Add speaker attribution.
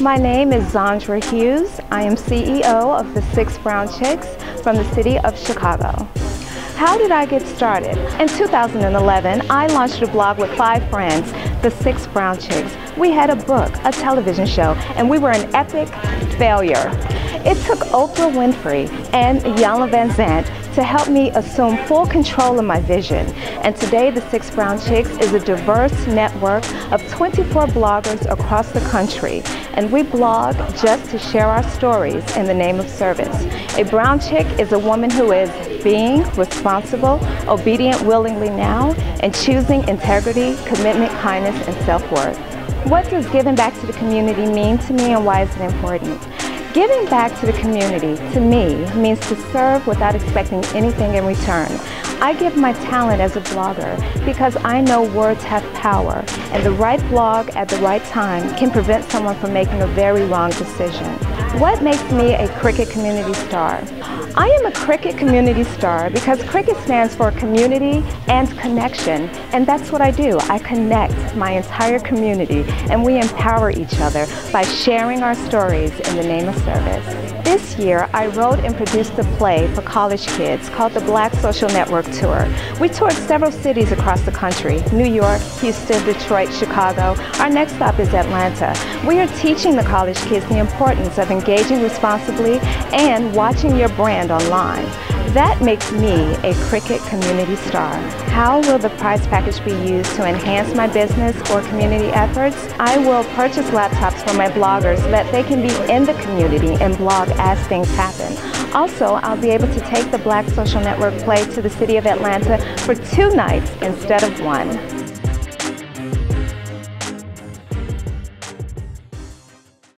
Speaker 1: My name is Zondra Hughes. I am CEO of the Six Brown Chicks from the city of Chicago. How did I get started? In 2011, I launched a blog with five friends, the Six Brown Chicks. We had a book, a television show, and we were an epic failure. It took Oprah Winfrey and Iyanla Vanzant to help me assume full control of my vision. And today, the Six Brown Chicks is a diverse network of 24 bloggers across the country. And we blog just to share our stories in the name of service. A brown chick is a woman who is being responsible, obedient willingly now, and choosing integrity, commitment, kindness, and self-worth. What does giving back to the community mean to me and why is it important? Giving back to the community, to me, means to serve without expecting anything in return. I give my talent as a blogger because I know words have power, and the right blog at the right time can prevent someone from making a very wrong decision. What makes me a Cricket Community Star? I am a Cricket Community Star because Cricket stands for community and connection, and that's what I do. I connect my entire community, and we empower each other by sharing our stories in the name of service. Year, I wrote and produced a play for college kids called the Black Social Network Tour. We toured several cities across the country, New York, Houston, Detroit, Chicago. Our next stop is Atlanta. We are teaching the college kids the importance of engaging responsibly and watching your brand online. That makes me a Cricket Community Star. How will the prize package be used to enhance my business or community efforts? I will purchase laptops for my bloggers so that they can be in the community and blog as things happen. Also, I'll be able to take the Black Social Network play to the city of Atlanta for two nights instead of one.